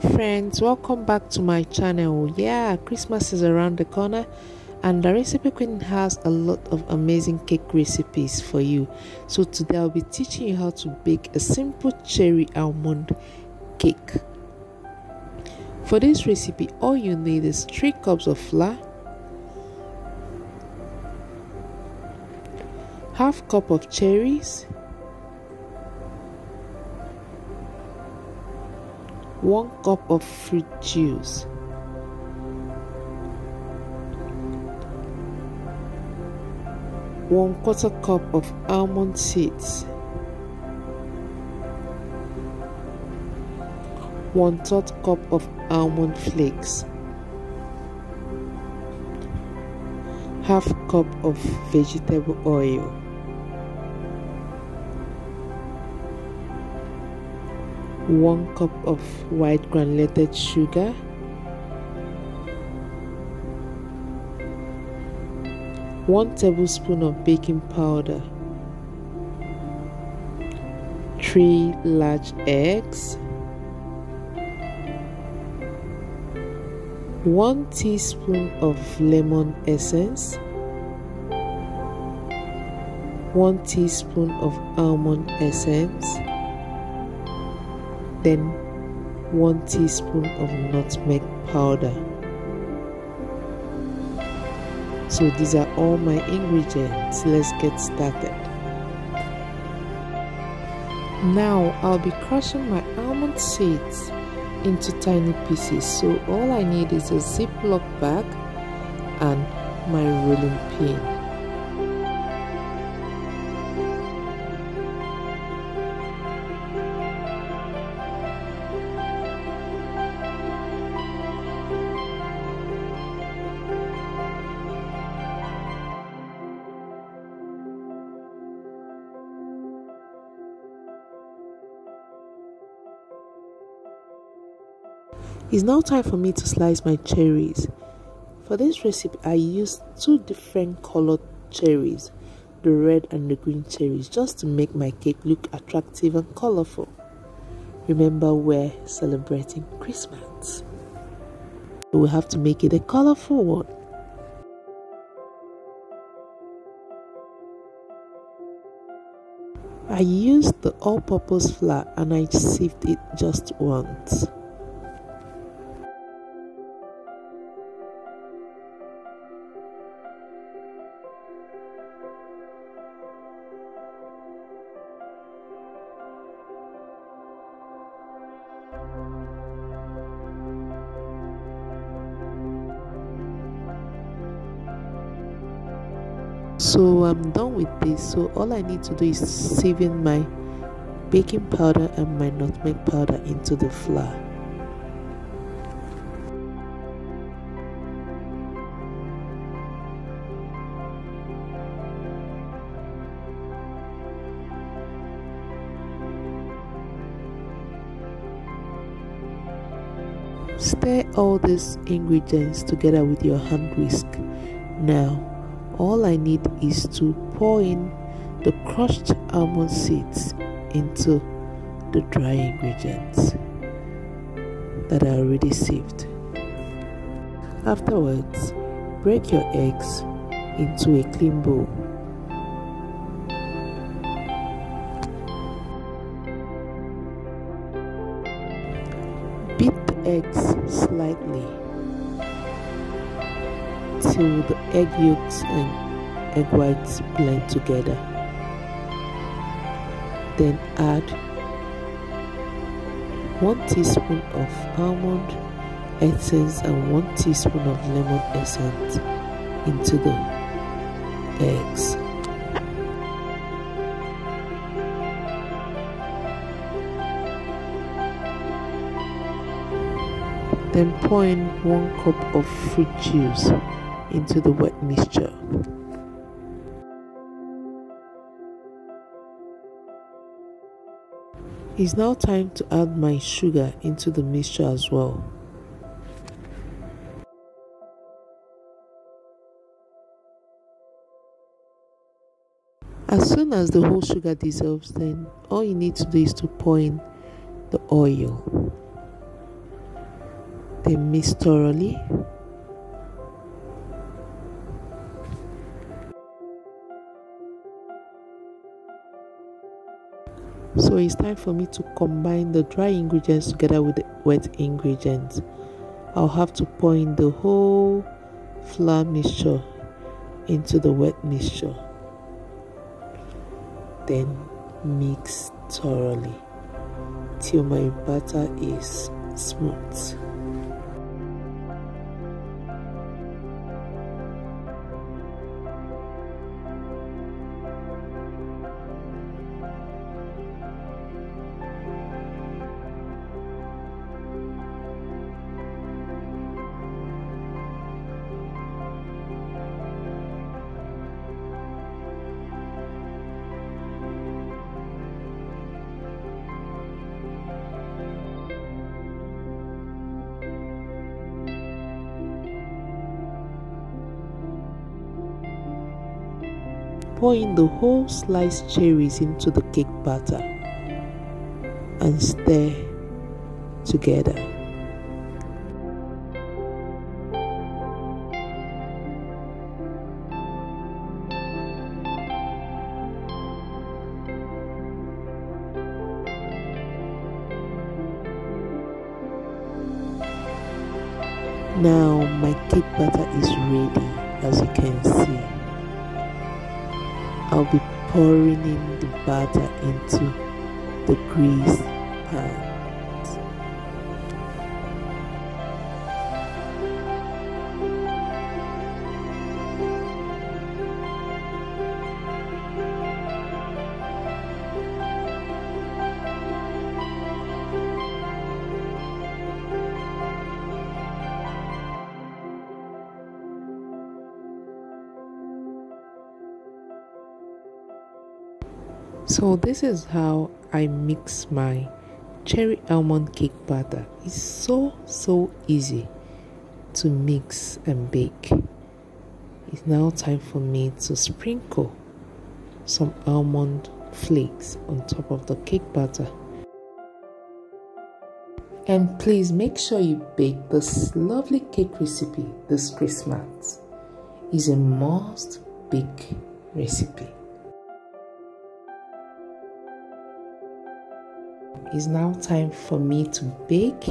friends. Welcome back to my channel. Yeah christmas is around the corner and the recipe queen has a lot of amazing cake recipes for you. So today i'll be teaching you how to bake a simple cherry almond cake. For this recipe all you need is three cups of flour half cup of cherries 1 cup of fruit juice. One quarter cup of almond seeds. One third cup of almond flakes. Half cup of vegetable oil 1 cup of white granulated sugar. One tablespoon of baking powder. 3 large eggs. 1 teaspoon of lemon essence. 1 teaspoon of almond essence then 1 teaspoon of nutmeg powder. So these are all my ingredients. Let's get started. Now I'll be crushing my almond seeds into tiny pieces. So all I need is a ziploc bag and my rolling pin It's now time for me to slice my cherries. For this recipe, I used two different colored cherries, the red and the green cherries, just to make my cake look attractive and colorful. Remember, we're celebrating Christmas. We have to make it a colorful one. I used the all-purpose flour and I sieved it just once. So i'm done with this so all i need to do is sieve in my baking powder and my nutmeg powder into the flour Stir all these ingredients together with your hand whisk. Now, all I need is to pour in the crushed almond seeds into the dry ingredients that are already sieved. Afterwards, break your eggs into a clean bowl. Beat the eggs slightly till the egg yolks and egg whites blend together. Then add 1 teaspoon of almond essence and 1 teaspoon of lemon essence into the eggs. Then pour in 1 cup of fruit juice into the wet mixture. It's now time to add my sugar into the mixture as well. As soon as the whole sugar dissolves, then all you need to do is to pour in the oil. then mix thoroughly so it's time for me to combine the dry ingredients together with the wet ingredients. I'll have to pour in the whole flour mixture into the wet mixture. Then mix thoroughly till my batter is smooth Pour in the whole sliced cherries into the cake batter and stir together. Now my cake batter is ready as you can see. I'll be pouring in the batter into the grease pan. So this is how I mix my cherry almond cake batter. It's so so easy to mix and bake. It's now time for me to sprinkle some almond flakes on top of the cake batter. And please make sure you bake this lovely cake recipe this Christmas. It's a must bake recipe. It's now time for me to bake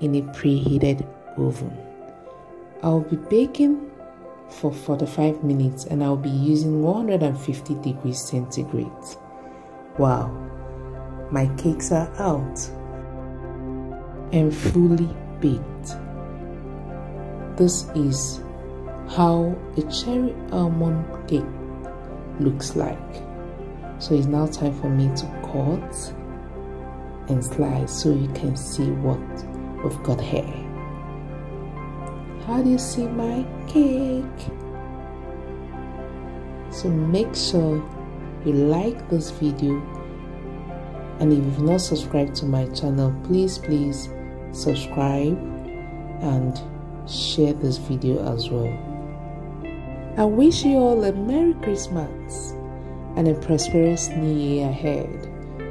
in a preheated oven. I'll be baking for 45 minutes and I'll be using 150 degrees centigrade. Wow, my cakes are out and fully baked. This is how a cherry almond cake looks like. So it's now time for me to cut and slice so you can see what we've got here. How do you see my cake? So make sure you like this video and if you've not subscribed to my channel please please subscribe and share this video as well. I wish you all a Merry Christmas and a prosperous New Year ahead.